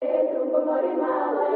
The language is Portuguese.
Pedro como Morinala.